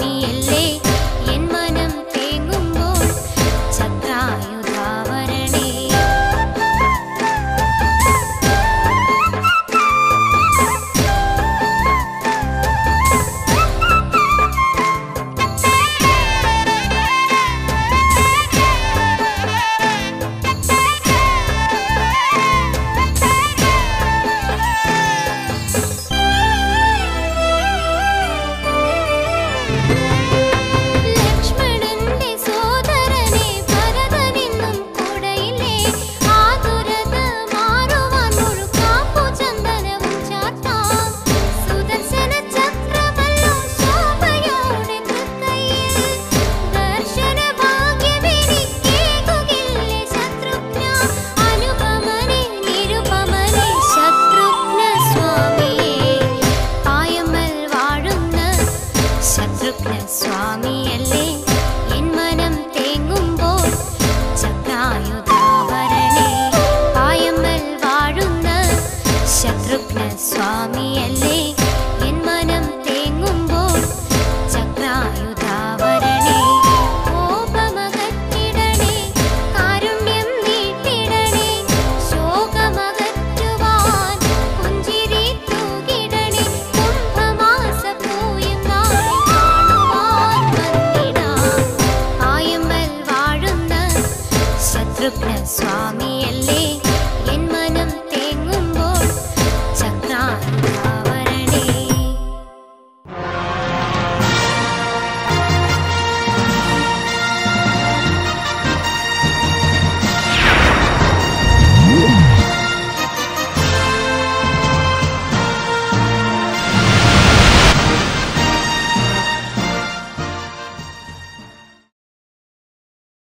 ಭೂಮಿಯಲ್ಲೇ ರುಕ್ಮಸ್ವಾಮಿಯಲ್ಲೇ